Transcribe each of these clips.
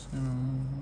Seven.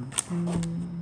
Mm.